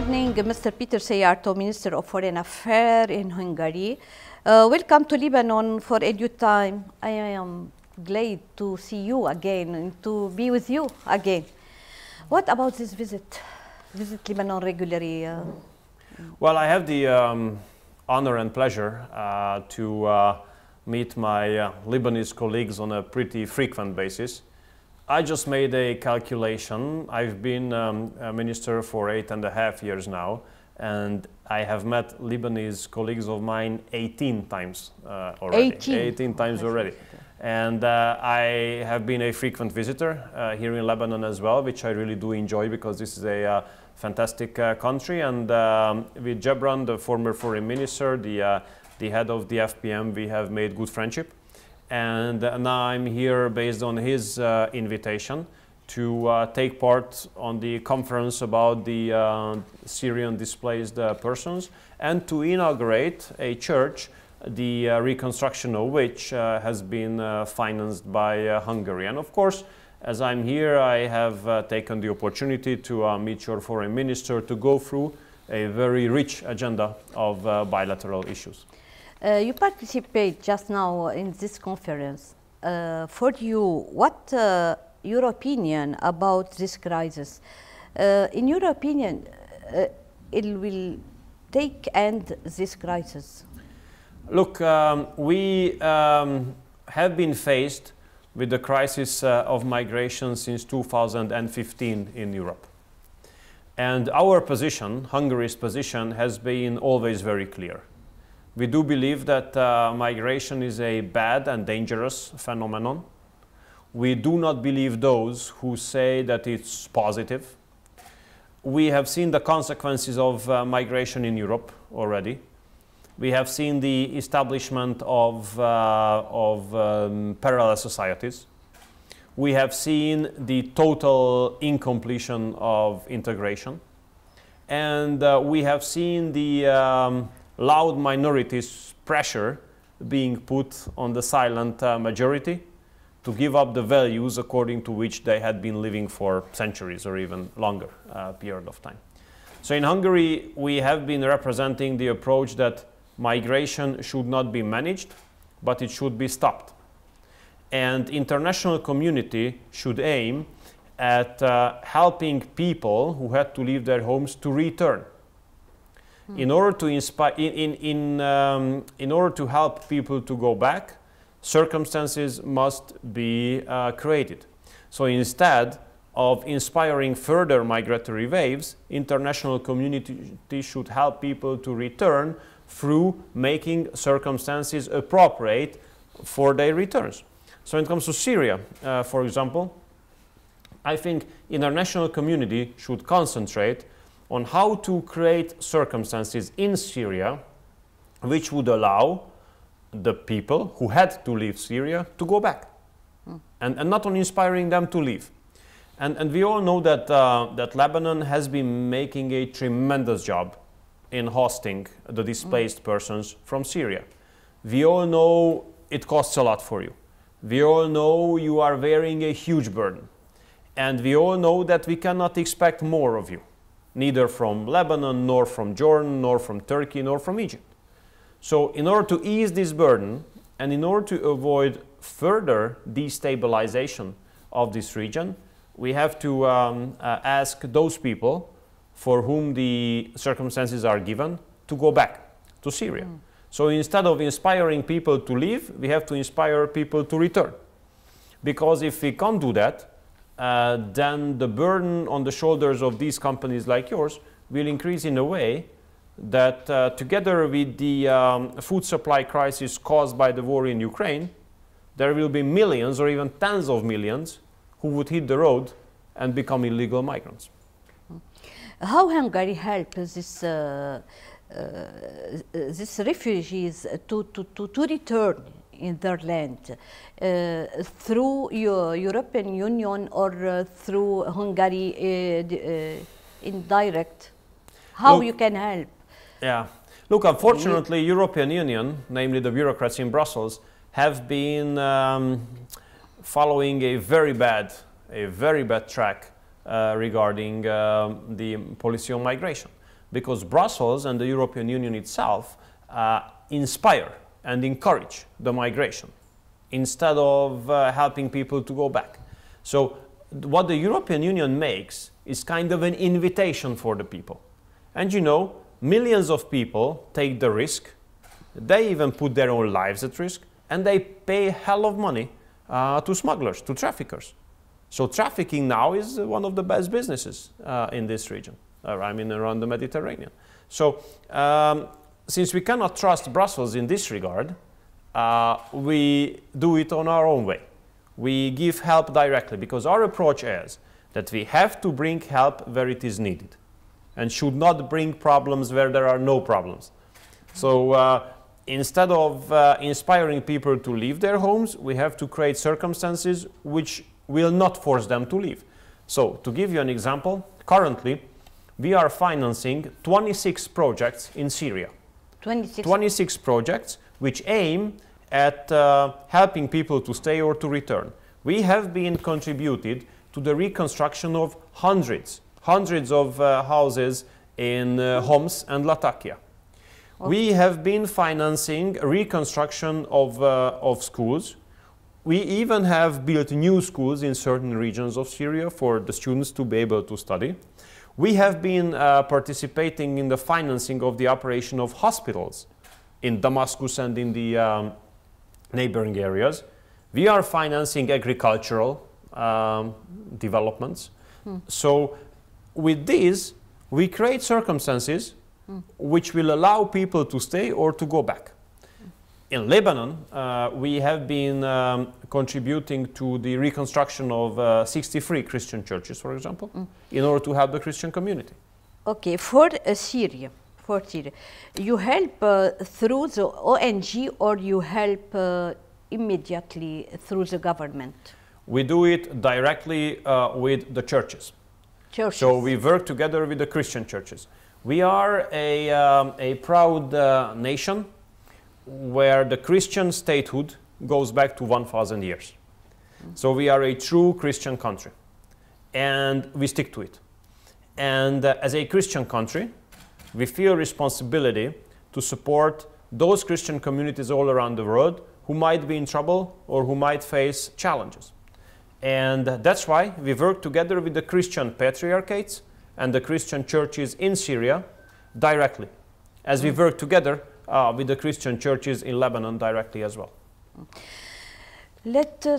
Morning, Mr. Peter Szijjártó, Minister of Foreign Affairs in Hungary. Uh, welcome to Lebanon for a new time. I am glad to see you again and to be with you again. What about this visit? Visit Lebanon regularly? Uh, well, I have the um, honor and pleasure uh, to uh, meet my uh, Lebanese colleagues on a pretty frequent basis. I just made a calculation. I've been um, a minister for eight and a half years now, and I have met Lebanese colleagues of mine 18 times uh, already. 18? 18 times already. And uh, I have been a frequent visitor uh, here in Lebanon as well, which I really do enjoy because this is a uh, fantastic uh, country. And um, with Gebran, the former foreign minister, the, uh, the head of the FPM, we have made good friendship. And now I'm here based on his uh, invitation to uh, take part on the conference about the uh, Syrian displaced uh, persons and to inaugurate a church, the uh, reconstruction of which uh, has been financed by Hungary. And of course, as I'm here, I have taken the opportunity to meet your foreign minister to go through a very rich agenda of bilateral issues. Uh, you participate just now in this conference. Uh, for you, what uh, your opinion about this crisis? In your opinion, it will take end this crisis? Look, um, we um, have been faced with the crisis uh, of migration since 2015 in Europe. And our position, Hungary's position, has been always very clear. We do believe that uh, migration is a bad and dangerous phenomenon. We do not believe those who say that it's positive. We have seen the consequences of uh, migration in Europe already. We have seen the establishment of, uh, of um, parallel societies. We have seen the total incompletion of integration. And uh, we have seen the um, loud minorities' pressure being put on the silent uh, majority to give up the values according to which they had been living for centuries or even longer uh, period of time. So in Hungary, we have been representing the approach that migration should not be managed, but it should be stopped. And international community should aim at uh, helping people who had to leave their homes to return. In order to inspire, in, in, in, um, in order to help people to go back, circumstances must be uh, created. So instead of inspiring further migratory waves, international community should help people to return through making circumstances appropriate for their returns. So when it comes to Syria, uh, for example, I think international community should concentrate on how to create circumstances in Syria which would allow the people who had to leave Syria to go back. And, and not on inspiring them to leave. And, and we all know that, uh, that Lebanon has been making a tremendous job in hosting the displaced persons from Syria. We all know it costs a lot for you. We all know you are bearing a huge burden. And we all know that we cannot expect more of you, neither from Lebanon, nor from Jordan, nor from Turkey, nor from Egypt. So, in order to ease this burden and in order to avoid further destabilization of this region, we have to um, uh, ask those people for whom the circumstances are given to go back to Syria. Mm. So instead of inspiring people to leave, we have to inspire people to return. Because if we can't do that, uh, then the burden on the shoulders of these companies like yours will increase in a way that uh, together with the um, food supply crisis caused by the war in Ukraine, there will be millions or even tens of millions who would hit the road and become illegal migrants. How Hungary helps this, uh, uh, these refugees to, to, to, to return in their land uh, through your European Union or uh, through Hungary uh, indirect? How Look, you can help? Yeah. Look, unfortunately, European Union, namely the bureaucrats in Brussels, have been um, following a very bad, a very bad track uh, regarding um, the policy on migration. Because Brussels and the European Union itself uh, inspire and encourage the migration instead of uh, helping people to go back. So what the European Union makes is kind of an invitation for the people. And you know, millions of people take the risk, they even put their own lives at risk, and they pay a hell of money uh, to smugglers, to traffickers. So trafficking now is one of the best businesses uh, in this region, uh, I mean around the Mediterranean. So um, since we cannot trust Brussels in this regard, uh, we do it on our own way. We give help directly because our approach is that we have to bring help where it is needed and should not bring problems where there are no problems. So uh, instead of uh, inspiring people to leave their homes, we have to create circumstances which will not force them to leave. So to give you an example, currently we are financing 26 projects in Syria. 26. 26 projects which aim at uh, helping people to stay or to return. We have been contributed to the reconstruction of hundreds, hundreds of uh, houses in uh, Homs and Latakia. We have been financing reconstruction of, uh, of schools. We even have built new schools in certain regions of Syria for the students to be able to study. We have been uh, participating in the financing of the operation of hospitals in Damascus and in the um, neighboring areas. We are financing agricultural um, developments. Hmm. So with this, we create circumstances hmm. which will allow people to stay or to go back. In Lebanon, uh, we have been um, contributing to the reconstruction of uh, 63 Christian churches, for example, hmm. in order to help the Christian community. Okay, for uh, Syria, for Syria, you help uh, through the ONG or you help uh, immediately through the government? We do it directly uh, with the churches. churches. So we work together with the Christian churches. We are a, um, a proud uh, nation where the Christian statehood goes back to 1,000 years. So we are a true Christian country and we stick to it. And uh, as a Christian country, we feel responsibility to support those Christian communities all around the world who might be in trouble or who might face challenges. And that's why we work together with the Christian patriarchates and the Christian churches in Syria directly, as we work together uh, with the Christian churches in Lebanon directly as well. Let, uh,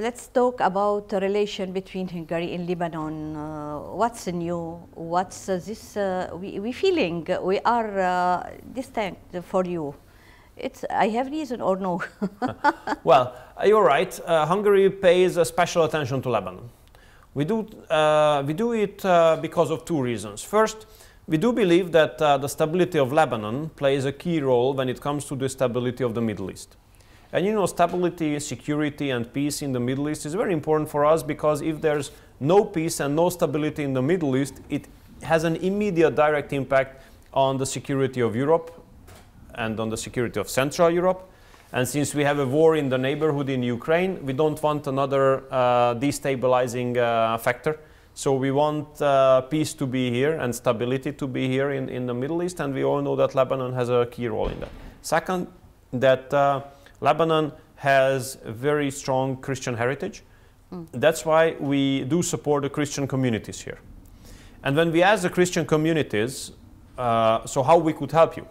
let's talk about the relation between Hungary and Lebanon. Uh, what's new? What's uh, this? Uh, we, we feeling we are uh, distinct for you. It's, I have reason or no? well, you're right. Uh, Hungary pays a special attention to Lebanon. We do, uh, we do it uh, because of two reasons. First, we do believe that uh, the stability of Lebanon plays a key role when it comes to the stability of the Middle East. And you know, stability, security, and peace in the Middle East is very important for us because if there's no peace and no stability in the Middle East, it has an immediate direct impact on the security of Europe and on the security of Central Europe. And since we have a war in the neighborhood in Ukraine, we don't want another uh, destabilizing uh, factor. So we want uh, peace to be here and stability to be here in, in the Middle East, and we all know that Lebanon has a key role in that. Second, that uh, Lebanon has a very strong Christian heritage. Mm. That's why we do support the Christian communities here. And when we ask the Christian communities, uh, so how we could help you,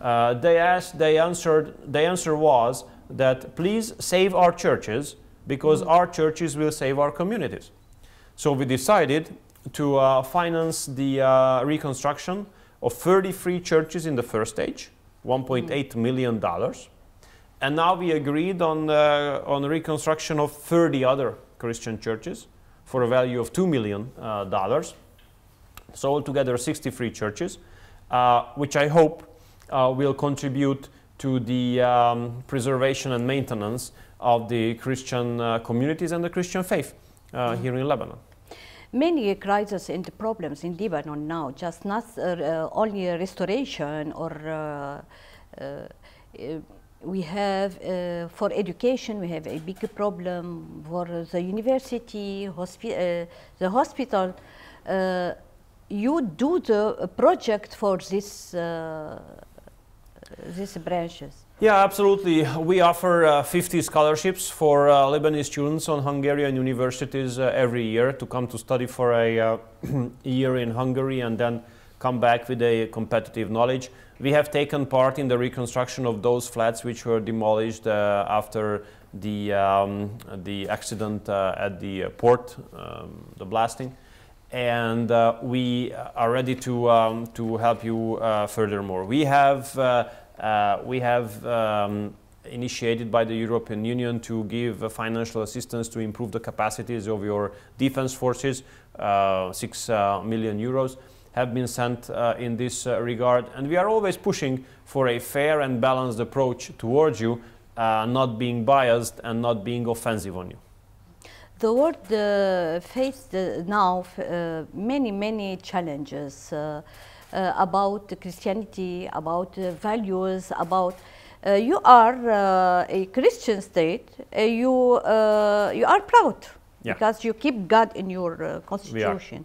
uh, they asked, they answered, the answer was that please save our churches because mm. our churches will save our communities. So we decided to uh, finance the uh, reconstruction of 33 churches in the first stage, $1.8 mm. million dollars. And now we agreed on, uh, on reconstruction of 30 other Christian churches for a value of $2 million. Uh, so altogether 63 churches, uh, which I hope uh, will contribute to the um, preservation and maintenance of the Christian uh, communities and the Christian faith uh, mm-hmm. here in Lebanon. Many crises and problems in Lebanon now, just not uh, only restoration or uh, uh, we have uh, for education we have a big problem for the university hospi uh, the hospital. Uh, you do the project for this uh, these branches yeah, absolutely. We offer uh, 50 scholarships for uh, Lebanese students on Hungarian universities uh, every year to come to study for a uh, year in Hungary and then come back with a competitive knowledge. We have taken part in the reconstruction of those flats which were demolished uh, after the, um, the accident uh, at the port, um, the blasting. And we are ready to, um, to help you furthermore. We have uh, we have um, initiated by the European Union to give uh, financial assistance to improve the capacities of your defense forces. Uh, six uh, million euros have been sent uh, in this uh, regard. And we are always pushing for a fair and balanced approach towards you, not being biased and not being offensive on you. The world uh, faced now many, many challenges uh, about Christianity, about uh, values, about uh, you are a Christian state. you you are proud yeah. because you keep God in your constitution.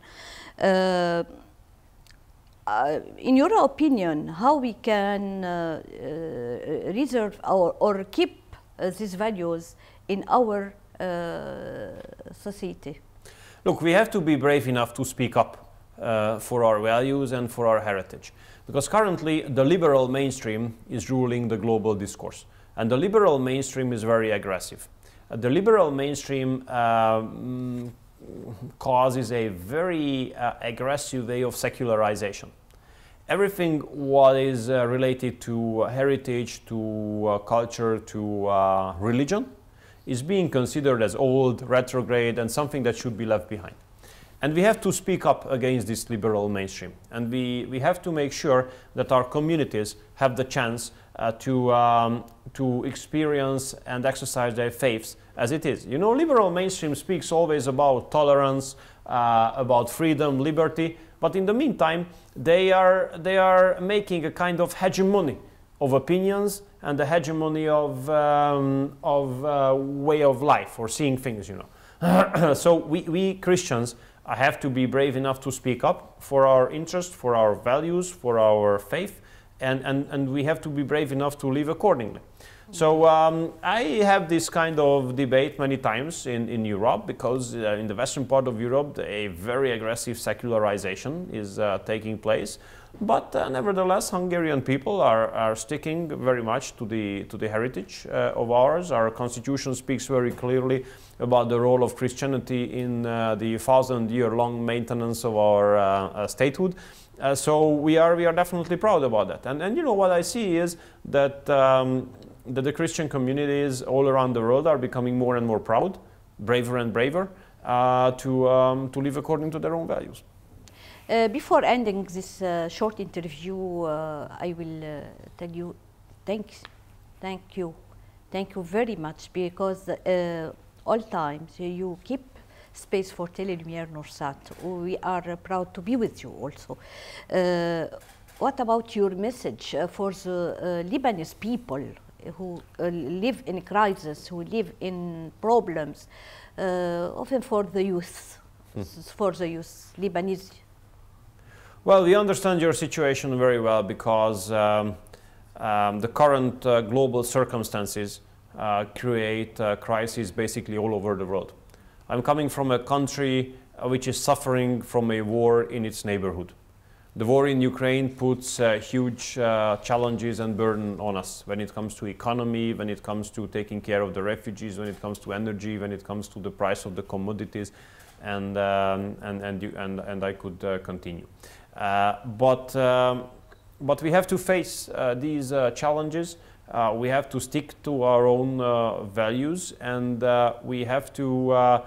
Uh, in your opinion, how we can uh, uh, reserve our, or keep these values in our society? Look, we have to be brave enough to speak up uh, for our values and for our heritage. Because currently the liberal mainstream is ruling the global discourse. And the liberal mainstream is very aggressive. Uh, the liberal mainstream um, causes a very uh, aggressive way of secularization. Everything what is uh, related to heritage, to uh, culture, to uh, religion is being considered as old, retrograde, and something that should be left behind. And we have to speak up against this liberal mainstream. And we, we have to make sure that our communities have the chance uh, to, um, to experience and exercise their faiths as it is. You know, liberal mainstream speaks always about tolerance, uh, about freedom, liberty, but in the meantime, they are, they are making a kind of hegemony of opinions and the hegemony of, um, of uh, way of life or seeing things, you know. so we, we Christians I have to be brave enough to speak up for our interests, for our values, for our faith, and, and, and we have to be brave enough to live accordingly. So um, I have this kind of debate many times in, in Europe because uh, in the western part of Europe a very aggressive secularization is uh, taking place. But uh, nevertheless, Hungarian people are, are sticking very much to the, to the heritage uh, of ours. Our constitution speaks very clearly about the role of Christianity in uh, the thousand year long maintenance of our uh, uh, statehood. Uh, so we are, we are definitely proud about that. And, and you know what I see is that, um, that the Christian communities all around the world are becoming more and more proud, braver and braver to, um, to live according to their own values. Uh, before ending this uh, short interview, uh, I will tell you thanks, thank you, thank you very much because all times you keep space for Telelumière Noursat. We are proud to be with you also. Uh, what about your message uh, for the uh, Lebanese people who live in crisis, who live in problems, often for the youth, mm. for the youth, Lebanese well, we understand your situation very well because um, um, the current uh, global circumstances uh, create uh, crises basically all over the world. I'm coming from a country uh, which is suffering from a war in its neighborhood. The war in Ukraine puts uh, huge challenges and burden on us when it comes to economy, when it comes to taking care of the refugees, when it comes to energy, when it comes to the price of the commodities, and, um, and, and, you, and, and I could continue. Uh, but, um, but we have to face uh, these uh, challenges. we have to stick to our own values and we have to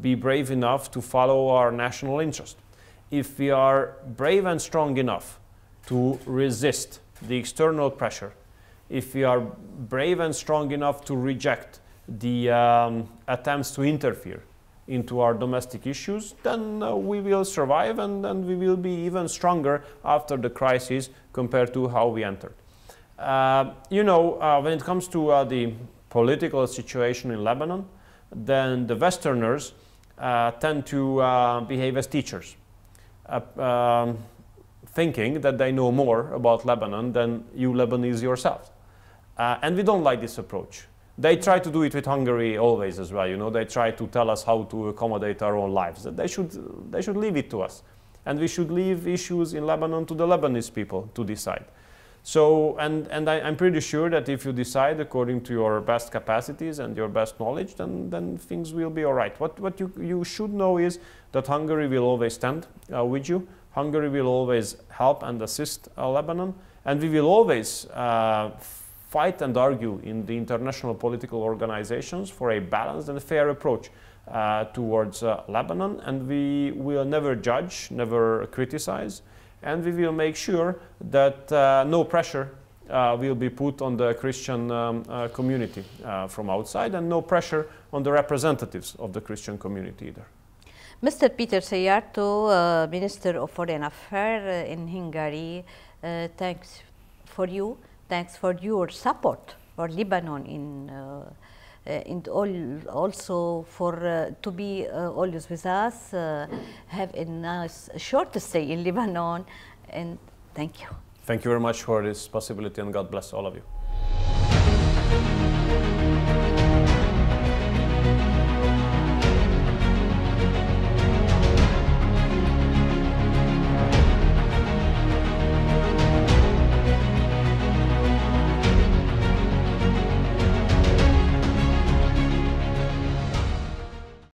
be brave enough to follow our national interest. If we are brave and strong enough to resist the external pressure, if we are brave and strong enough to reject the um, attempts to interfere, into our domestic issues, then uh, we will survive and, and we will be even stronger after the crisis compared to how we entered. Uh, you know, uh, when it comes to uh, the political situation in Lebanon, then the Westerners uh, tend to uh, behave as teachers, um, thinking that they know more about Lebanon than you Lebanese yourselves. and we don't like this approach. They try to do it with Hungary always as well. You know, they try to tell us how to accommodate our own lives. They should, they should leave it to us. And we should leave issues in Lebanon to the Lebanese people to decide. So, and, and I, am pretty sure that if you decide according to your best capacities and your best knowledge, then, then things will be all right. What, what you, you should know is that Hungary will always stand uh, with you. Hungary will always help and assist uh, Lebanon. And we will always uh, fight and argue in the international political organizations for a balanced and fair approach uh, towards uh, Lebanon. And we will never judge, never criticize and we will make sure that uh, no pressure uh, will be put on the Christian um, uh, community uh, from outside and no pressure on the representatives of the Christian community either. Mr. Peter uh, Minister of Foreign Affairs in Hungary, thanks for you, thanks for your support for Lebanon in uh, all, also for uh, to be uh, always with us, have a nice short stay in Lebanon, and thank you. Thank you very much for this possibility, and God bless all of you.